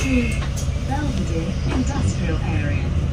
to Belvedere Industrial Area.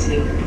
To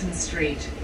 Marlton Street.